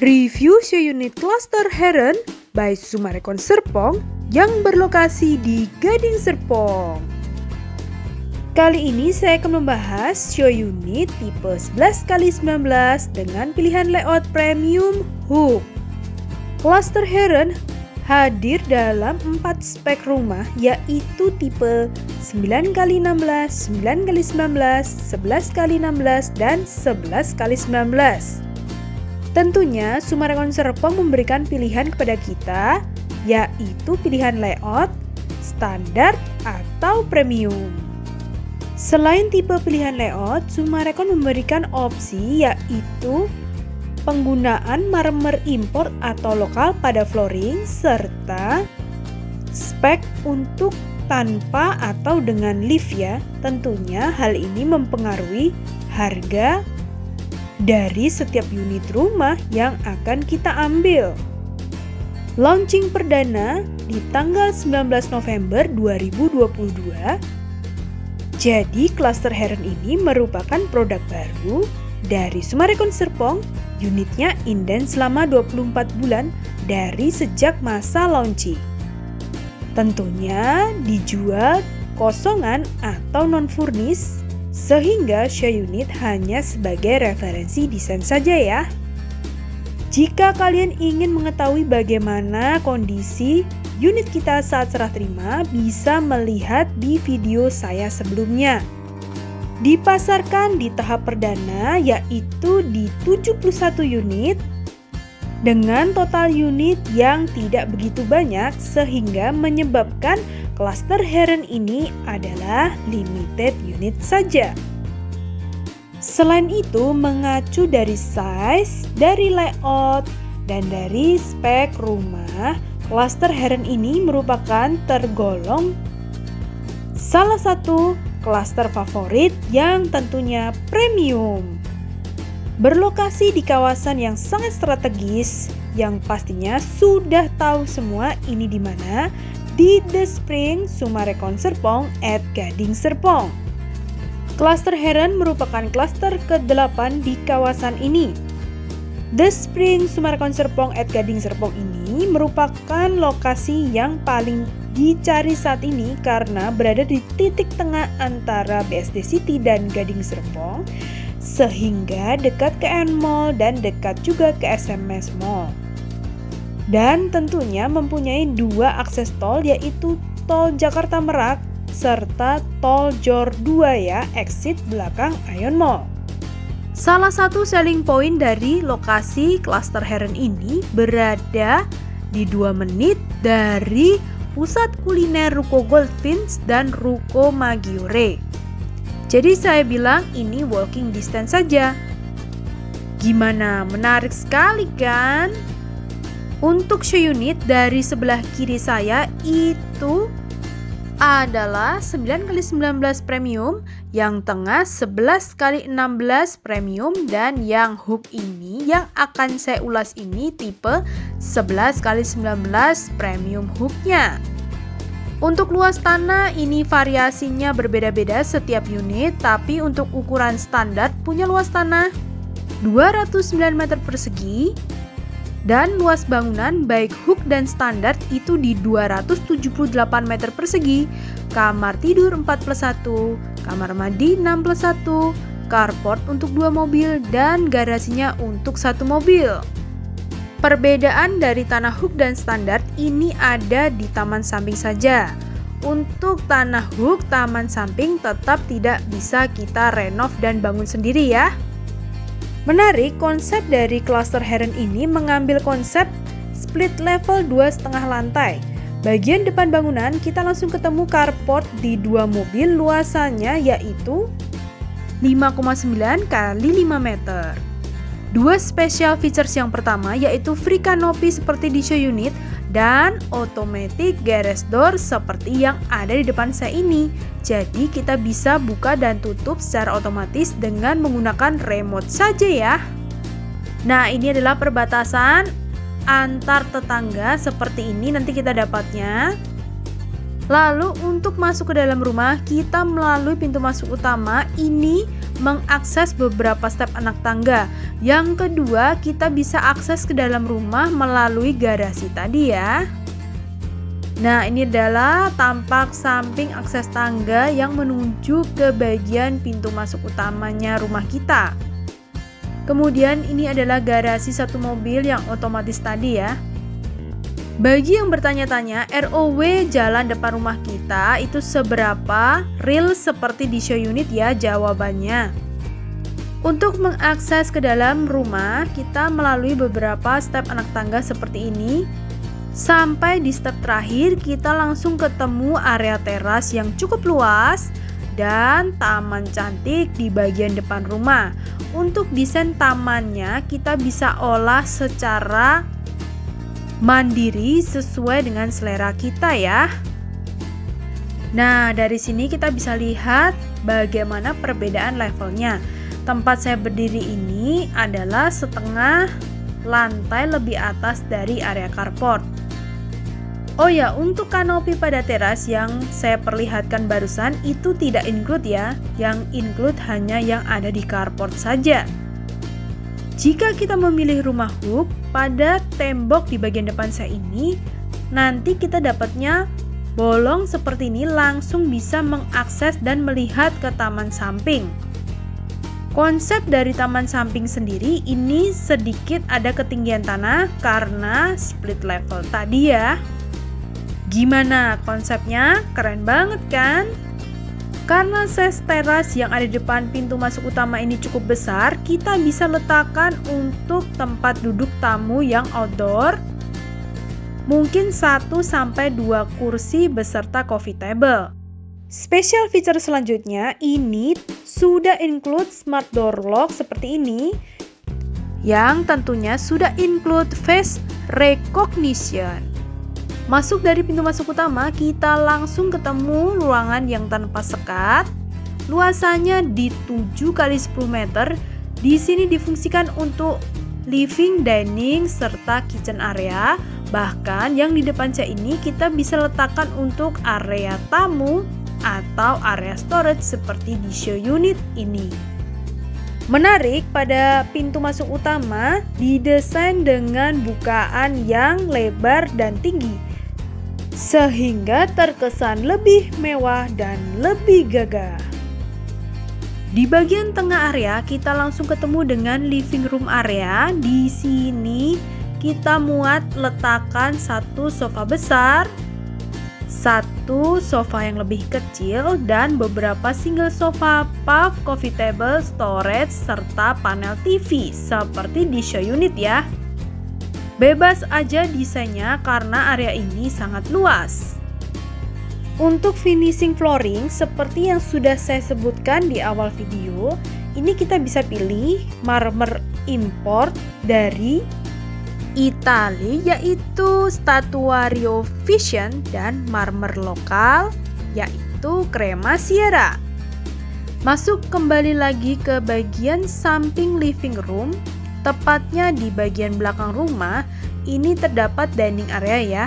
Review show unit Cluster Heron by Sumarekon Serpong yang berlokasi di Gading Serpong. Kali ini saya akan membahas show unit tipe 11x19 dengan pilihan layout premium hook. Cluster Heron hadir dalam 4 spek rumah yaitu tipe 9x16, 9x19, 11x16, dan 11x19. Tentunya Sumarekon Serpong memberikan pilihan kepada kita yaitu pilihan layout, standar, atau premium. Selain tipe pilihan layout, Sumarekon memberikan opsi yaitu penggunaan marmer import atau lokal pada flooring serta spek untuk tanpa atau dengan lift ya. Tentunya hal ini mempengaruhi harga dari setiap unit rumah yang akan kita ambil. Launching perdana di tanggal 19 November 2022. Jadi, Cluster Heron ini merupakan produk baru dari Sumarekon Serpong. Unitnya inden selama 24 bulan dari sejak masa launching. Tentunya dijual kosongan atau non-furnish sehingga show unit hanya sebagai referensi desain saja ya. Jika kalian ingin mengetahui bagaimana kondisi unit kita saat serah terima, bisa melihat di video saya sebelumnya. Dipasarkan di tahap perdana yaitu di 71 unit dengan total unit yang tidak begitu banyak sehingga menyebabkan Cluster Heron ini adalah limited unit saja. Selain itu, mengacu dari size, dari layout, dan dari spek rumah, Cluster Heron ini merupakan tergolong salah satu cluster favorit yang tentunya premium. Berlokasi di kawasan yang sangat strategis, yang pastinya sudah tahu semua ini di mana, di The Spring Sumarekon Serpong at Gading Serpong. Cluster Heron merupakan klaster ke-8 di kawasan ini. The Spring Sumarekon Serpong at Gading Serpong ini merupakan lokasi yang paling dicari saat ini karena berada di titik tengah antara BSD City dan Gading Serpong sehingga dekat ke N Mall dan dekat juga ke SMS Mall dan tentunya mempunyai dua akses tol yaitu tol Jakarta Merak serta tol Jor 2 ya, exit belakang Ion Mall. Salah satu selling point dari lokasi Cluster Heron ini berada di 2 menit dari pusat kuliner Ruko Goldfinch dan Ruko Maggiore. Jadi saya bilang ini walking distance saja. Gimana, menarik sekali kan? Untuk show unit dari sebelah kiri saya itu adalah 9x19 premium, yang tengah 11x16 premium dan yang hook ini yang akan saya ulas ini tipe 11x19 premium hooknya. Untuk luas tanah ini variasinya berbeda-beda setiap unit, tapi untuk ukuran standar punya luas tanah 209 meter persegi dan luas bangunan baik hook dan standar itu di 278 meter persegi, kamar tidur 4 plus 1, kamar mandi 6 plus 1, carport untuk dua mobil, dan garasinya untuk satu mobil. Perbedaan dari tanah hook dan standar ini ada di taman samping saja. Untuk tanah hook, taman samping tetap tidak bisa kita renov dan bangun sendiri ya. Menarik, konsep dari cluster Heron ini mengambil konsep split level dua setengah lantai. Bagian depan bangunan kita langsung ketemu carport di dua mobil luasannya yaitu 5,9 kali 5 meter. Dua special features yang pertama yaitu free canopy seperti di show unit dan automatic garage door seperti yang ada di depan saya ini. Jadi kita bisa buka dan tutup secara otomatis dengan menggunakan remote saja ya. Nah, ini adalah perbatasan antar tetangga seperti ini nanti kita dapatnya. Lalu untuk masuk ke dalam rumah, kita melalui pintu masuk utama ini mengakses beberapa step anak tangga. Yang kedua, kita bisa akses ke dalam rumah melalui garasi tadi ya. Nah, ini adalah tampak samping akses tangga yang menuju ke bagian pintu masuk utamanya rumah kita. Kemudian ini adalah garasi satu mobil yang otomatis tadi ya. Bagi yang bertanya-tanya, ROW jalan depan rumah kita itu seberapa real seperti di show unit ya jawabannya. Untuk mengakses ke dalam rumah, kita melalui beberapa step anak tangga seperti ini. Sampai di step terakhir, kita langsung ketemu area teras yang cukup luas dan taman cantik di bagian depan rumah. Untuk desain tamannya, kita bisa olah secara mandiri sesuai dengan selera kita ya. Nah, dari sini kita bisa lihat bagaimana perbedaan levelnya. Tempat saya berdiri ini adalah setengah lantai lebih atas dari area carport. Oh ya, untuk kanopi pada teras yang saya perlihatkan barusan itu tidak include ya. Yang include hanya yang ada di carport saja. Jika kita memilih rumah hook, pada tembok di bagian depan saya ini, nanti kita dapatnya bolong seperti ini langsung bisa mengakses dan melihat ke taman samping. Konsep dari taman samping sendiri ini sedikit ada ketinggian tanah karena split level tadi ya. Gimana konsepnya? Keren banget kan? Karena size teras yang ada di depan pintu masuk utama ini cukup besar, kita bisa letakkan untuk tempat duduk tamu yang outdoor mungkin 1 sampai 2 kursi beserta coffee table. Special feature selanjutnya ini sudah include smart door lock seperti ini yang tentunya sudah include face recognition. Masuk dari pintu masuk utama, kita langsung ketemu ruangan yang tanpa sekat. Luasannya di 7 kali 10 meter. Di sini difungsikan untuk living, dining, serta kitchen area. Bahkan yang di depan saya ini kita bisa letakkan untuk area tamu atau area storage seperti di show unit ini. Menarik pada pintu masuk utama didesain dengan bukaan yang lebar dan tinggi sehingga terkesan lebih mewah dan lebih gagah. Di bagian tengah area kita langsung ketemu dengan living room area. Di sini kita muat letakkan satu sofa besar, satu sofa yang lebih kecil dan beberapa single sofa, puff, coffee table, storage serta panel TV seperti di show unit ya. Bebas aja desainnya karena area ini sangat luas. Untuk finishing flooring, seperti yang sudah saya sebutkan di awal video, ini kita bisa pilih marmer import dari Italia yaitu Statuario Vision dan marmer lokal yaitu Crema Sierra. Masuk kembali lagi ke bagian samping living room Tepatnya di bagian belakang rumah, ini terdapat dining area ya.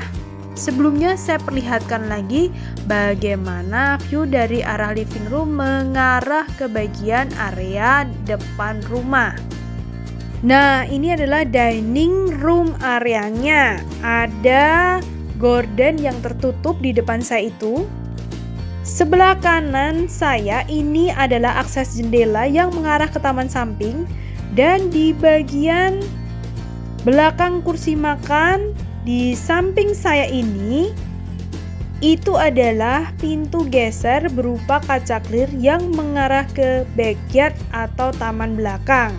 Sebelumnya saya perlihatkan lagi bagaimana view dari arah living room mengarah ke bagian area depan rumah. Nah, ini adalah dining room areanya. Ada gorden yang tertutup di depan saya itu. Sebelah kanan saya ini adalah akses jendela yang mengarah ke taman samping dan di bagian belakang kursi makan di samping saya ini itu adalah pintu geser berupa kaca clear yang mengarah ke backyard atau taman belakang.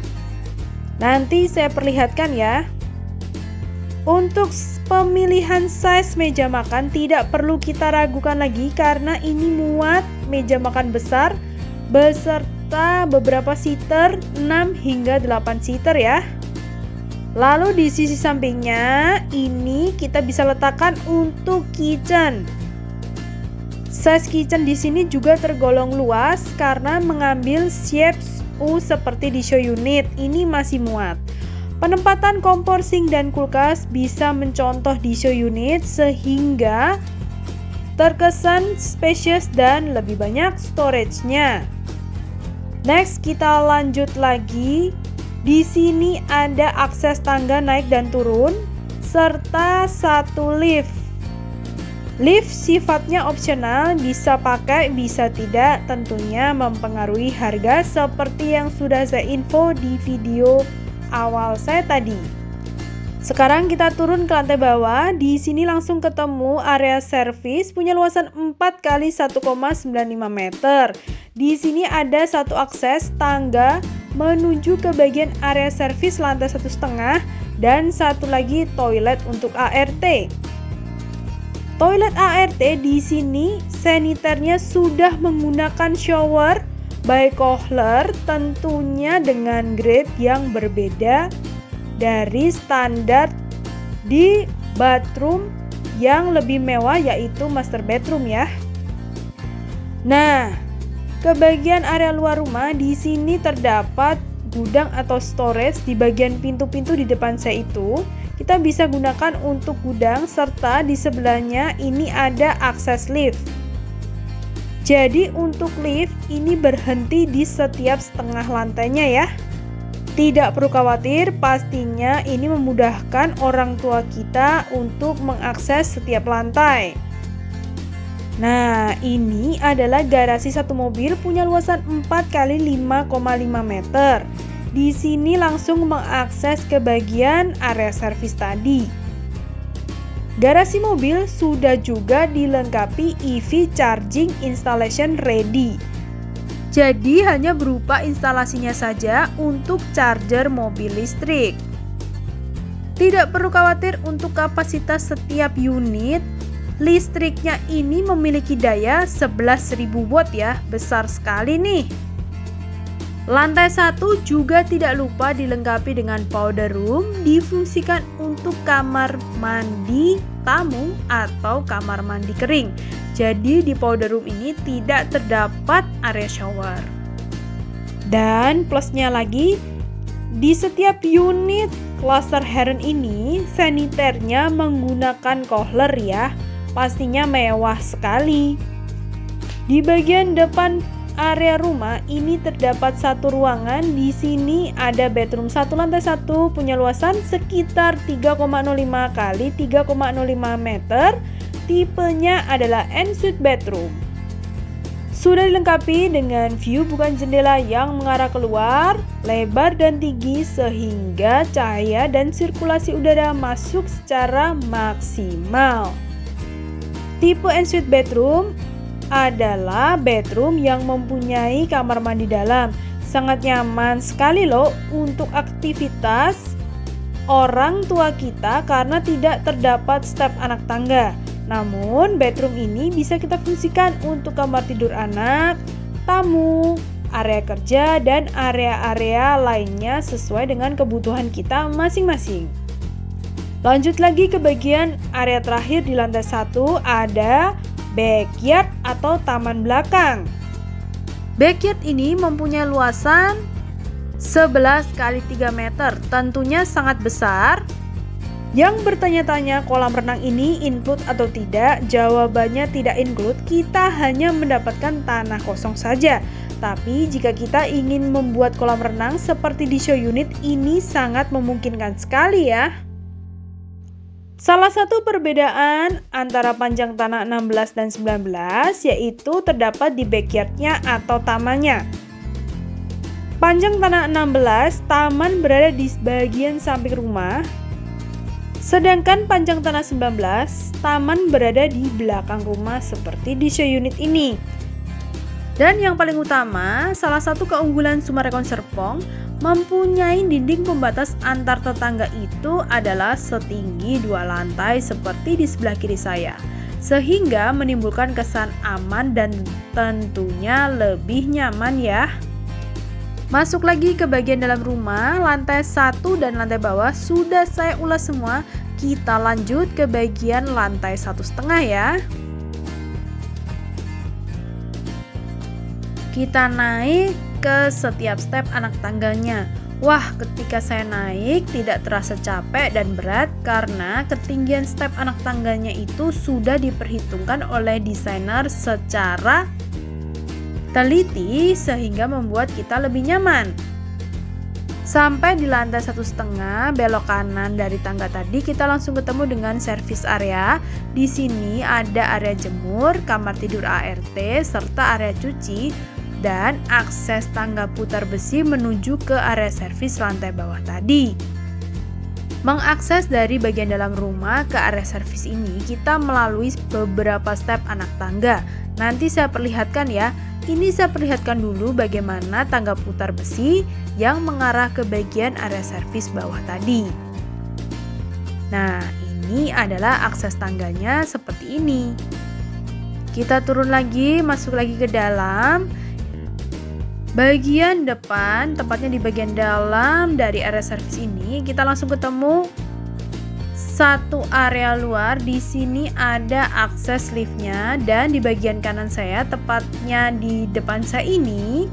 Nanti saya perlihatkan ya. Untuk pemilihan size meja makan tidak perlu kita ragukan lagi karena ini muat meja makan besar beserta serta beberapa seater 6 hingga 8 seater ya. Lalu di sisi sampingnya ini kita bisa letakkan untuk kitchen. Size kitchen di sini juga tergolong luas karena mengambil shape U seperti di show unit. Ini masih muat. Penempatan kompor sink dan kulkas bisa mencontoh di show unit sehingga terkesan spacious dan lebih banyak storage-nya. Next, kita lanjut lagi. Di sini ada akses tangga naik dan turun serta satu lift. Lift sifatnya opsional, bisa pakai, bisa tidak, tentunya mempengaruhi harga seperti yang sudah saya info di video awal saya tadi. Sekarang kita turun ke lantai bawah. Di sini langsung ketemu area servis punya luasan 4 kali 1,95 meter. Di sini ada satu akses tangga menuju ke bagian area servis lantai satu setengah dan satu lagi toilet untuk ART. Toilet ART di sini saniternya sudah menggunakan shower by Kohler tentunya dengan grade yang berbeda dari standar di bathroom yang lebih mewah yaitu master bedroom ya. Nah, ke bagian area luar rumah di sini terdapat gudang atau storage di bagian pintu-pintu di depan saya itu. Kita bisa gunakan untuk gudang serta di sebelahnya ini ada akses lift. Jadi untuk lift ini berhenti di setiap setengah lantainya ya. Tidak perlu khawatir, pastinya ini memudahkan orang tua kita untuk mengakses setiap lantai. Nah, ini adalah garasi satu mobil punya luasan 4 kali 5,5 meter. Di sini langsung mengakses ke bagian area servis tadi. Garasi mobil sudah juga dilengkapi EV charging installation ready. Jadi hanya berupa instalasinya saja untuk charger mobil listrik. Tidak perlu khawatir untuk kapasitas setiap unit listriknya ini memiliki daya 11.000 watt ya, besar sekali nih. Lantai satu juga tidak lupa dilengkapi dengan powder room, difungsikan untuk kamar mandi tamu atau kamar mandi kering. Jadi di powder room ini tidak terdapat area shower. Dan plusnya lagi, di setiap unit cluster Heron ini saniternya menggunakan kohler ya. Pastinya mewah sekali. Di bagian depan area rumah ini terdapat satu ruangan. Di sini ada bedroom satu lantai satu punya luasan sekitar 3,05 kali 3,05 meter tipenya adalah ensuite bedroom. Sudah dilengkapi dengan view bukan jendela yang mengarah keluar, lebar dan tinggi sehingga cahaya dan sirkulasi udara masuk secara maksimal. Tipe ensuite bedroom adalah bedroom yang mempunyai kamar mandi dalam. Sangat nyaman sekali loh untuk aktivitas orang tua kita karena tidak terdapat step anak tangga. Namun, bedroom ini bisa kita fungsikan untuk kamar tidur anak, tamu, area kerja, dan area-area lainnya sesuai dengan kebutuhan kita masing-masing. Lanjut lagi ke bagian area terakhir di lantai satu ada backyard atau taman belakang. Backyard ini mempunyai luasan 11 kali 3 meter, tentunya sangat besar yang bertanya-tanya kolam renang ini include atau tidak, jawabannya tidak include, kita hanya mendapatkan tanah kosong saja. Tapi jika kita ingin membuat kolam renang seperti di show unit ini sangat memungkinkan sekali ya. Salah satu perbedaan antara panjang tanah 16 dan 19 yaitu terdapat di backyardnya atau tamannya. Panjang tanah 16, taman berada di bagian samping rumah, Sedangkan panjang tanah 19, taman berada di belakang rumah seperti di show unit ini. Dan yang paling utama, salah satu keunggulan Sumarekon Serpong mempunyai dinding pembatas antar tetangga itu adalah setinggi dua lantai seperti di sebelah kiri saya. Sehingga menimbulkan kesan aman dan tentunya lebih nyaman ya. Masuk lagi ke bagian dalam rumah, lantai satu dan lantai bawah sudah saya ulas semua. Kita lanjut ke bagian lantai satu setengah ya. Kita naik ke setiap step anak tangganya. Wah, ketika saya naik tidak terasa capek dan berat karena ketinggian step anak tangganya itu sudah diperhitungkan oleh desainer secara teliti sehingga membuat kita lebih nyaman. Sampai di lantai satu setengah belok kanan dari tangga tadi kita langsung ketemu dengan service area. Di sini ada area jemur, kamar tidur ART, serta area cuci dan akses tangga putar besi menuju ke area servis lantai bawah tadi. Mengakses dari bagian dalam rumah ke area servis ini kita melalui beberapa step anak tangga. Nanti saya perlihatkan ya. Ini saya perlihatkan dulu bagaimana tangga putar besi yang mengarah ke bagian area servis bawah tadi. Nah, ini adalah akses tangganya seperti ini. Kita turun lagi, masuk lagi ke dalam. Bagian depan, tepatnya di bagian dalam dari area servis ini, kita langsung ketemu satu area luar. Di sini ada akses liftnya dan di bagian kanan saya, tepatnya di depan saya ini.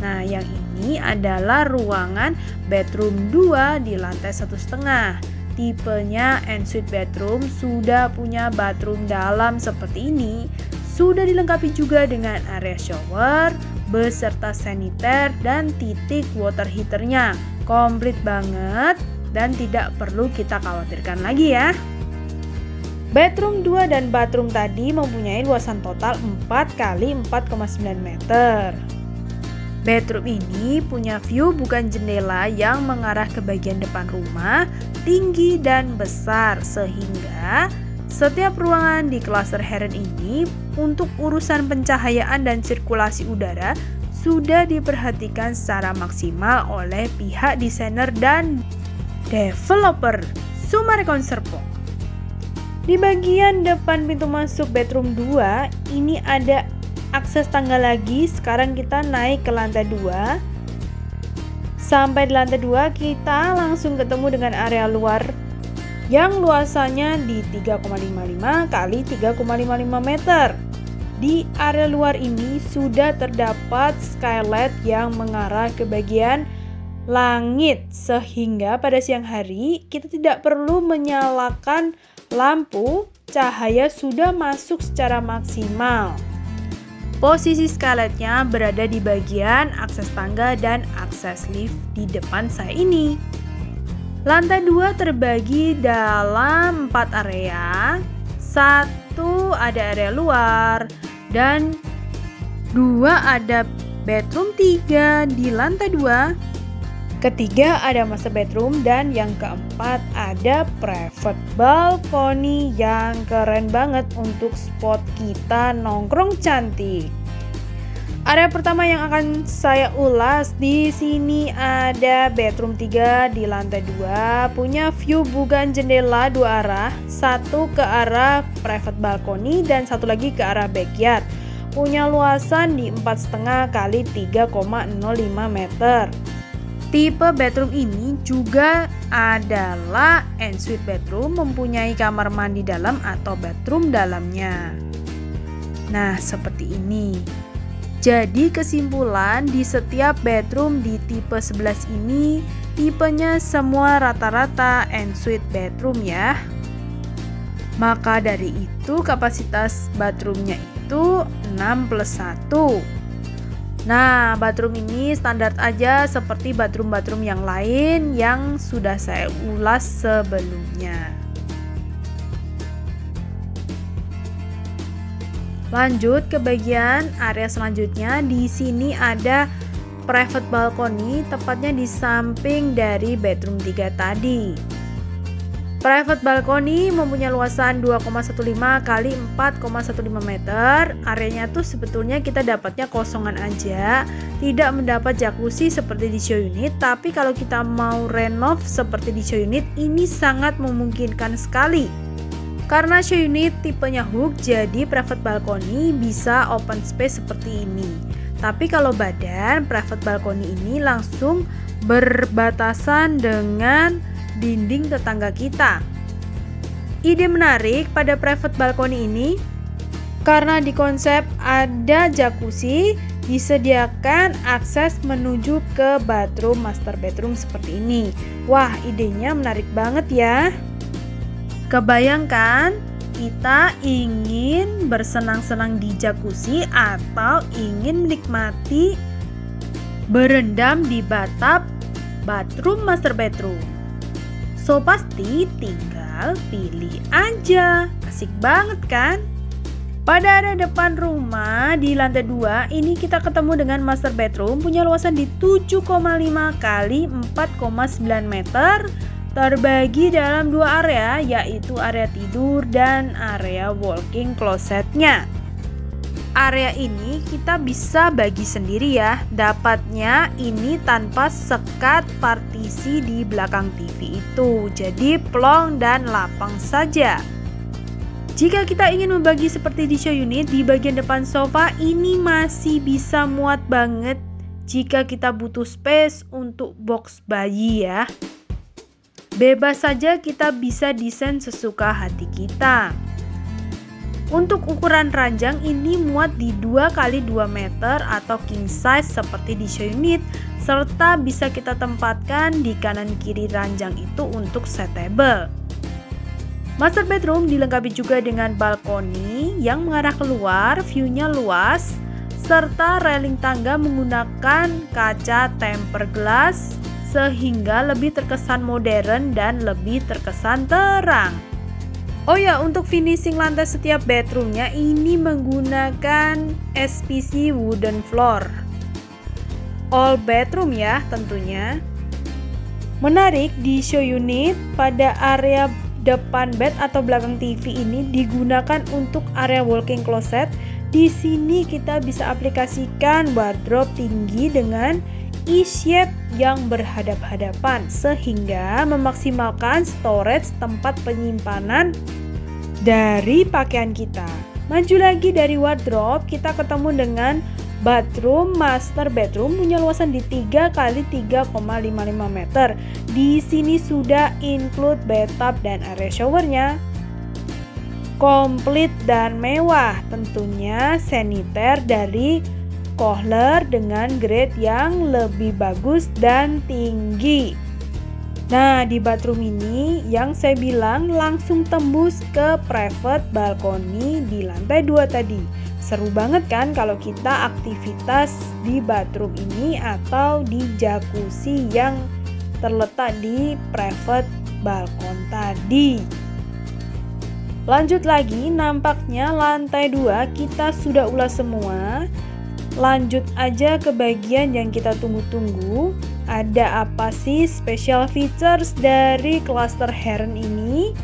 Nah, yang ini adalah ruangan bedroom 2 di lantai satu setengah. Tipenya ensuite bedroom sudah punya bathroom dalam seperti ini. Sudah dilengkapi juga dengan area shower beserta saniter dan titik water heaternya. Komplit banget dan tidak perlu kita khawatirkan lagi ya. Bedroom 2 dan bathroom tadi mempunyai luasan total 4 kali 4,9 meter. Bedroom ini punya view bukan jendela yang mengarah ke bagian depan rumah, tinggi dan besar sehingga setiap ruangan di klaster Heron ini untuk urusan pencahayaan dan sirkulasi udara sudah diperhatikan secara maksimal oleh pihak desainer dan developer Sumarekon Serpong. Di bagian depan pintu masuk bedroom 2, ini ada akses tangga lagi. Sekarang kita naik ke lantai 2. Sampai di lantai 2, kita langsung ketemu dengan area luar yang luasannya di 3,55 kali 3,55 meter. Di area luar ini sudah terdapat skylight yang mengarah ke bagian langit sehingga pada siang hari kita tidak perlu menyalakan lampu, cahaya sudah masuk secara maksimal. Posisi skylightnya berada di bagian akses tangga dan akses lift di depan saya ini. Lantai 2 terbagi dalam 4 area. Satu ada area luar dan dua ada bedroom 3 di lantai 2 Ketiga ada master bedroom dan yang keempat ada private balcony yang keren banget untuk spot kita nongkrong cantik. Area pertama yang akan saya ulas di sini ada bedroom 3 di lantai 2 punya view bukan jendela dua arah, satu ke arah private balcony dan satu lagi ke arah backyard. Punya luasan di 4,5 kali 3,05 meter. Tipe bedroom ini juga adalah ensuite bedroom mempunyai kamar mandi dalam atau bedroom dalamnya. Nah, seperti ini. Jadi kesimpulan di setiap bedroom di tipe 11 ini tipenya semua rata-rata ensuite bedroom ya. Maka dari itu kapasitas bathroomnya itu 6 plus 1 Nah, bathroom ini standar aja seperti bathroom-bathroom yang lain yang sudah saya ulas sebelumnya. Lanjut ke bagian area selanjutnya. Di sini ada private balcony, tepatnya di samping dari bedroom 3 tadi. Private balcony mempunyai luasan 2,15 kali 4,15 meter. Areanya tuh sebetulnya kita dapatnya kosongan aja, tidak mendapat jacuzzi seperti di show unit, tapi kalau kita mau renov seperti di show unit ini sangat memungkinkan sekali. Karena show unit tipenya hook, jadi private balcony bisa open space seperti ini. Tapi kalau badan private balcony ini langsung berbatasan dengan dinding tetangga kita. Ide menarik pada private balcony ini karena di konsep ada jacuzzi, disediakan akses menuju ke bathroom master bedroom seperti ini. Wah, idenya menarik banget ya. Kebayangkan kita ingin bersenang-senang di jacuzzi atau ingin menikmati berendam di bathtub bathroom master bedroom. So pasti tinggal pilih aja. Asik banget kan? Pada area depan rumah di lantai 2 ini kita ketemu dengan master bedroom punya luasan di 7,5 kali 4,9 meter terbagi dalam dua area yaitu area tidur dan area walking closetnya. Area ini kita bisa bagi sendiri ya. Dapatnya ini tanpa sekat partisi di belakang TV itu. Jadi plong dan lapang saja. Jika kita ingin membagi seperti di show unit, di bagian depan sofa ini masih bisa muat banget jika kita butuh space untuk box bayi ya. Bebas saja kita bisa desain sesuka hati kita. Untuk ukuran ranjang ini muat di 2 kali 2 meter atau king size seperti di show unit serta bisa kita tempatkan di kanan kiri ranjang itu untuk settable. Master bedroom dilengkapi juga dengan balkoni yang mengarah keluar, view-nya luas, serta railing tangga menggunakan kaca tempered glass sehingga lebih terkesan modern dan lebih terkesan terang. Oh ya, untuk finishing lantai setiap bedroomnya ini menggunakan SPC wooden floor. All bedroom ya tentunya. Menarik di show unit pada area depan bed atau belakang TV ini digunakan untuk area walking closet. Di sini kita bisa aplikasikan wardrobe tinggi dengan E-shape yang berhadap-hadapan sehingga memaksimalkan storage tempat penyimpanan dari pakaian kita. Maju lagi dari wardrobe, kita ketemu dengan Bathroom master bedroom punya luasan di 3 kali 3,55 meter. Di sini sudah include bathtub dan area showernya. Komplit dan mewah, tentunya saniter dari Kohler dengan grade yang lebih bagus dan tinggi. Nah, di bathroom ini yang saya bilang langsung tembus ke private balkoni di lantai 2 tadi. Seru banget kan kalau kita aktivitas di bathroom ini atau di jacuzzi yang terletak di private balkon tadi. Lanjut lagi, nampaknya lantai 2 kita sudah ulas semua. Lanjut aja ke bagian yang kita tunggu-tunggu. Ada apa sih special features dari cluster heron ini?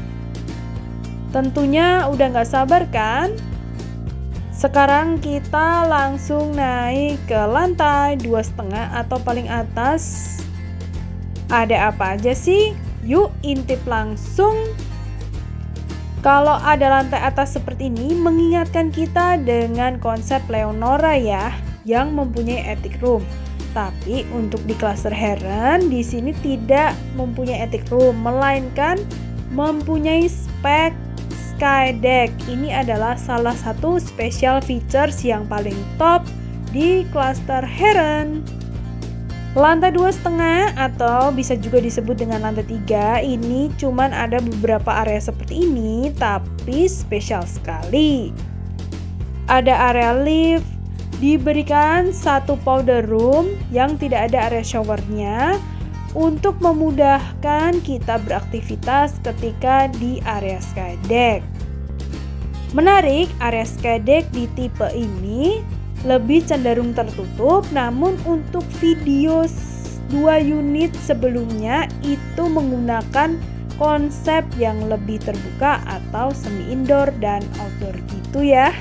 Tentunya udah nggak sabar kan? Sekarang kita langsung naik ke lantai dua setengah atau paling atas. Ada apa aja sih? Yuk intip langsung. Kalau ada lantai atas seperti ini, mengingatkan kita dengan konsep Leonora ya, yang mempunyai attic room. Tapi untuk di cluster Heron di sini tidak mempunyai attic room, melainkan mempunyai spek Skydeck ini adalah salah satu special features yang paling top di cluster Heron. Lantai dua setengah atau bisa juga disebut dengan lantai tiga ini cuman ada beberapa area seperti ini tapi spesial sekali. Ada area lift, diberikan satu powder room yang tidak ada area showernya untuk memudahkan kita beraktivitas ketika di area skydeck. Menarik, area skydeck di tipe ini lebih cenderung tertutup, namun untuk video dua unit sebelumnya itu menggunakan konsep yang lebih terbuka atau semi indoor dan outdoor gitu ya.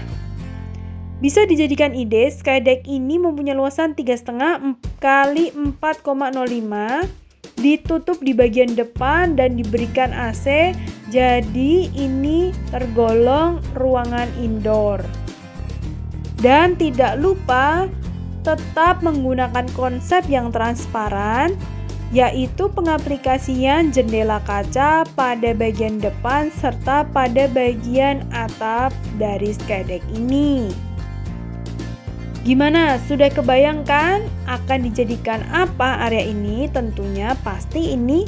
Bisa dijadikan ide, Skydeck ini mempunyai luasan 3,5 kali 4,05 ditutup di bagian depan dan diberikan AC jadi ini tergolong ruangan indoor dan tidak lupa tetap menggunakan konsep yang transparan yaitu pengaplikasian jendela kaca pada bagian depan serta pada bagian atap dari skydeck ini. Gimana? Sudah kebayangkan akan dijadikan apa area ini? Tentunya pasti ini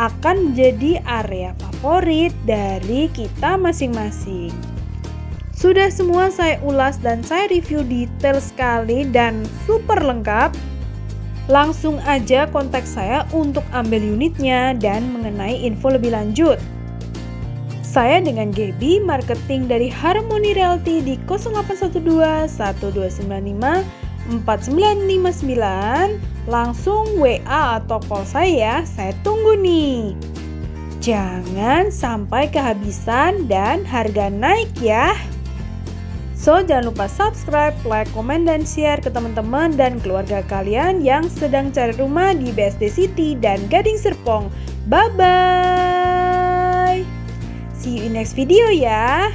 akan menjadi area favorit dari kita masing-masing. Sudah semua saya ulas dan saya review detail sekali dan super lengkap. Langsung aja kontak saya untuk ambil unitnya dan mengenai info lebih lanjut. Saya dengan Gaby, marketing dari Harmony Realty di 0812 1295 4959. Langsung WA atau call saya, saya tunggu nih. Jangan sampai kehabisan dan harga naik ya. So, jangan lupa subscribe, like, komen, dan share ke teman-teman dan keluarga kalian yang sedang cari rumah di BSD City dan Gading Serpong. Bye-bye! See you in next video ya.